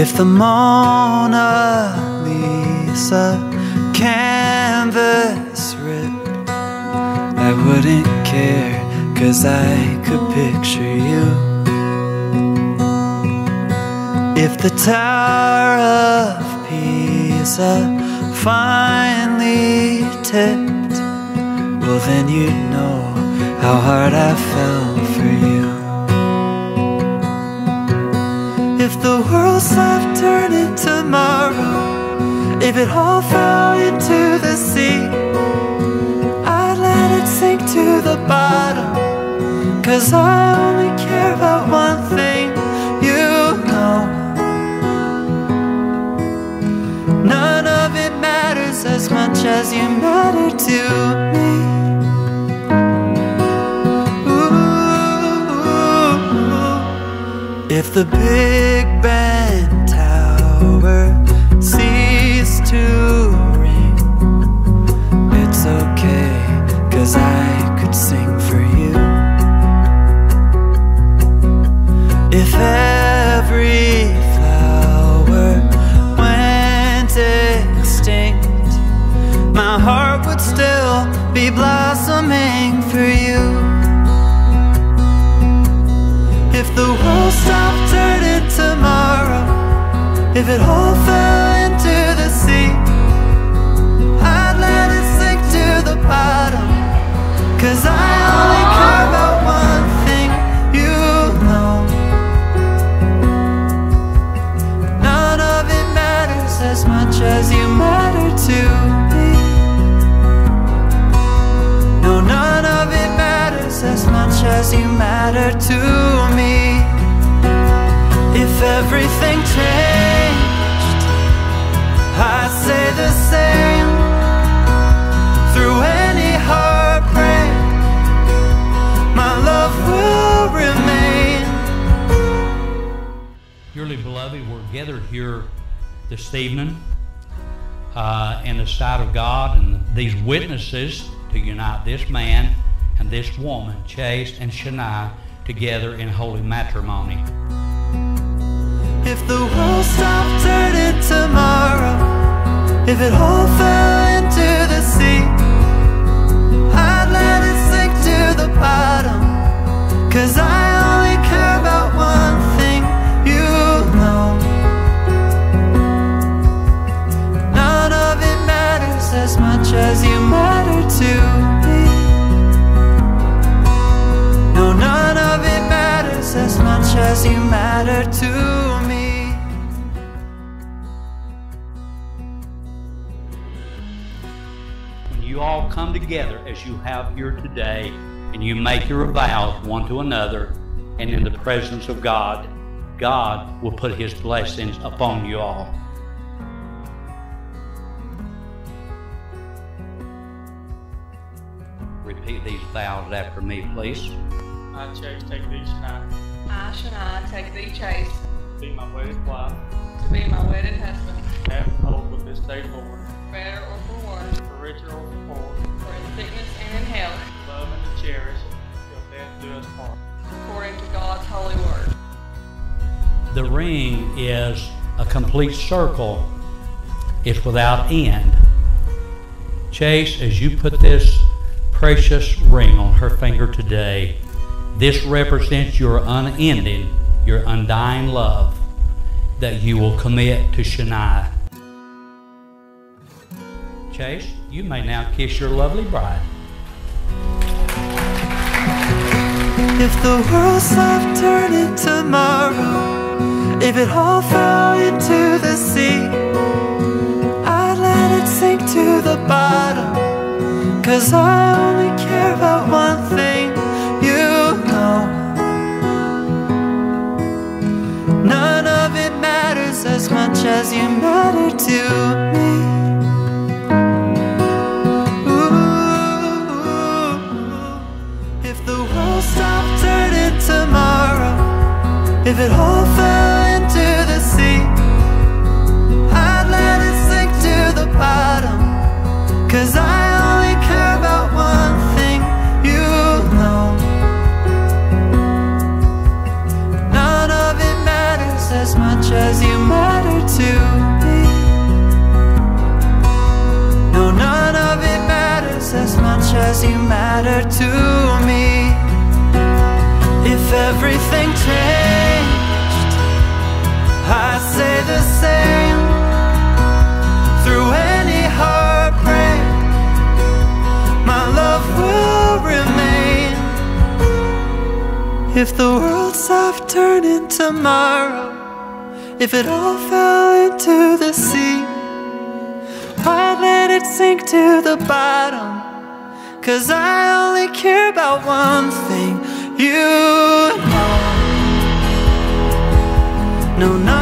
If the Mona Lisa canvas ripped, I wouldn't care, cause I could picture you. If the Tower of Pisa finally tipped, well, then you'd know how hard I fell for you. If the world stopped turning tomorrow, if it all fell into the sea, I'd let it sink to the bottom. Cause I only care about one thing, you know. None of it matters as much as you matter to me. If the Big Ceased to ring, it's okay, cause I could sing for you. If every flower went extinct, my heart would still be blossoming for you. If the world stopped turning tomorrow, if it all fell into the sea, I'd let it sink to the bottom. Cause I I'd say the same. Through any heartbreak, my love will remain. Dearly beloved, we're gathered here this evening uh, in the sight of God and these witnesses to unite this man and this woman, Chase and Shania, together in holy matrimony. If the world stopped turning tomorrow, if it all fell into the sea, I'd let it sink to the bottom. Cause I only care about one thing, you know. None of it matters as much as you matter to me. No, none of it matters as much as you matter to me. You all come together as you have here today and you make your vows one to another and in the presence of God, God will put his blessings upon you all. Repeat these vows after me, please. I, Chase, take thee tonight I, Shania, take thee, Chase, to be my wedded wife, to be my wedded husband, have and hold with this day forward, better ring is a complete circle, it's without end. Chase, as you put this precious ring on her finger today, this represents your unending, your undying love that you will commit to Shania. Chase, you may now kiss your lovely bride. If the turning tomorrow, if it all fell into the sea, I'd let it sink to the bottom. Cause I only care about one thing, you know. None of it matters as much as you matter to me. Ooh, if the world stopped turning tomorrow, if it all fell As you matter. to me. No, none of it matters as much as you matter to me. If everything changed, I'd say the same. Through any heartbreak, my love will remain. If the world stopped turning tomorrow, if it all fell into the sea, I'd let it sink to the bottom. Cause I only care about one thing, you know. No, none